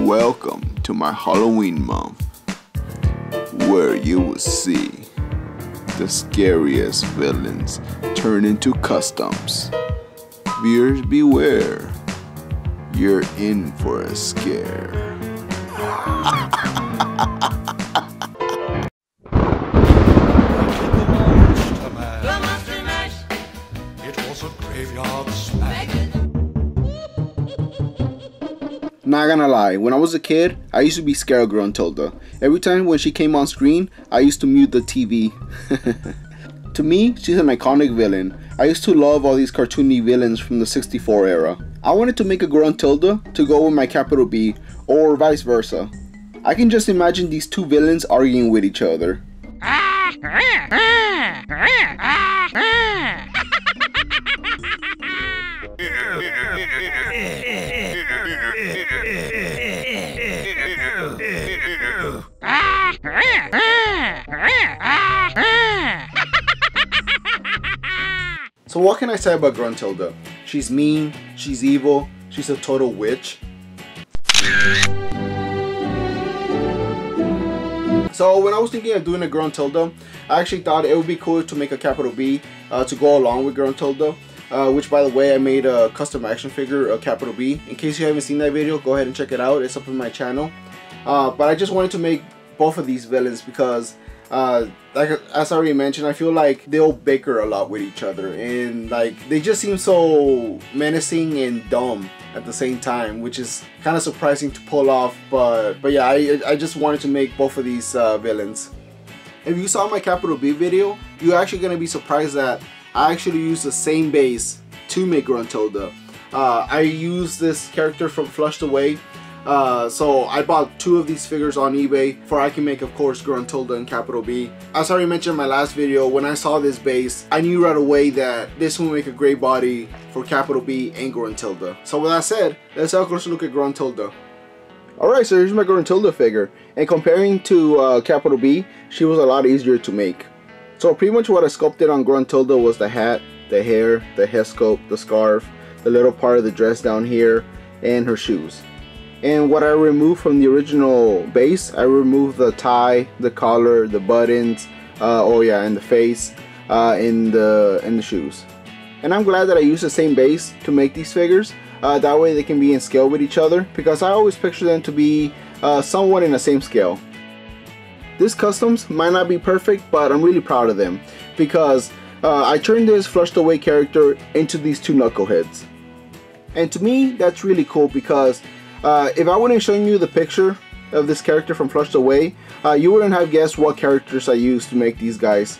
Welcome to my Halloween month, where you will see the scariest villains turn into customs. Viewers beware, you're in for a scare. Not gonna lie, when I was a kid, I used to be scared of Gruntilda. Every time when she came on screen, I used to mute the TV. to me, she's an iconic villain. I used to love all these cartoony villains from the 64 era. I wanted to make a Gruntilda to go with my capital B, or vice versa. I can just imagine these two villains arguing with each other. Ah, ah, ah, So what can I say about Gruntilda? She's mean, she's evil, she's a total witch. So when I was thinking of doing a Gruntilda, I actually thought it would be cool to make a capital B uh, to go along with Gruntilda. Uh, which by the way I made a custom action figure, a capital B. In case you haven't seen that video, go ahead and check it out. It's up on my channel. Uh, but I just wanted to make both of these villains because uh, like as I already mentioned, I feel like they'll bicker a lot with each other and like they just seem so menacing and dumb at the same time, which is kind of surprising to pull off. But but yeah, I, I just wanted to make both of these uh, villains. If you saw my capital B video, you're actually gonna be surprised that I actually used the same base to make Gruntilda. Uh, I used this character from Flushed Away. Uh, so I bought two of these figures on eBay for I can make of course Gruntilda and Capital B. As I already mentioned in my last video, when I saw this base, I knew right away that this will make a great body for Capital B and Gruntilda. So with that said, let's have a closer look at Gruntilda. Alright, so here's my Gruntilda figure. And comparing to uh, Capital B, she was a lot easier to make. So pretty much what I sculpted on Gruntilda was the hat, the hair, the head sculpt, the scarf, the little part of the dress down here, and her shoes. And what I removed from the original base, I removed the tie, the collar, the buttons, uh, oh yeah, and the face, uh, in the in the shoes. And I'm glad that I used the same base to make these figures. Uh, that way they can be in scale with each other because I always picture them to be uh, somewhat in the same scale. This customs might not be perfect, but I'm really proud of them because uh, I turned this flushed away character into these two knuckleheads. And to me, that's really cool because uh, if I wouldn't show you the picture of this character from Flushed Away, uh, you wouldn't have guessed what characters I used to make these guys.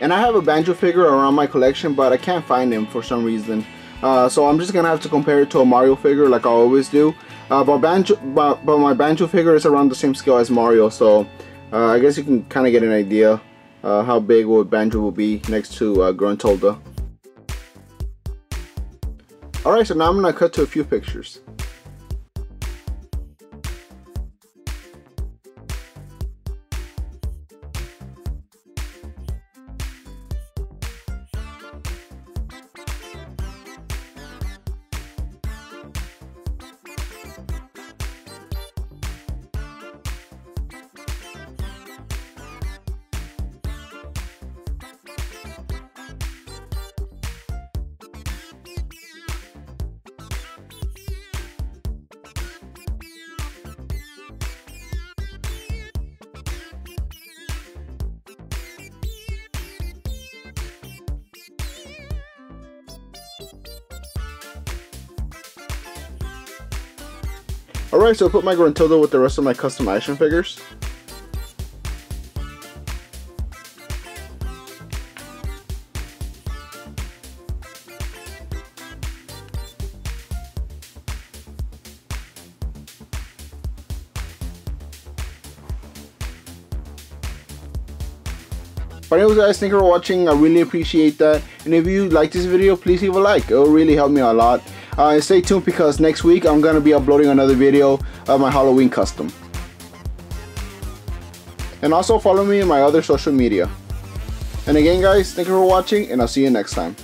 And I have a Banjo figure around my collection, but I can't find him for some reason. Uh, so I'm just gonna have to compare it to a Mario figure like I always do. Uh, but, Banjo, but, but my Banjo figure is around the same scale as Mario, so uh, I guess you can kind of get an idea how big would Banjo will be next to uh, Gruntilda. Alright, so now I'm to cut to a few pictures. Alright, so I put my Gruntilda with the rest of my custom action figures. But anyways guys, thank you for watching. I really appreciate that. And if you like this video, please leave a like. It will really help me a lot. Uh, stay tuned because next week I'm going to be uploading another video of my Halloween custom. And also follow me in my other social media. And again guys, thank you for watching and I'll see you next time.